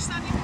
Pakistani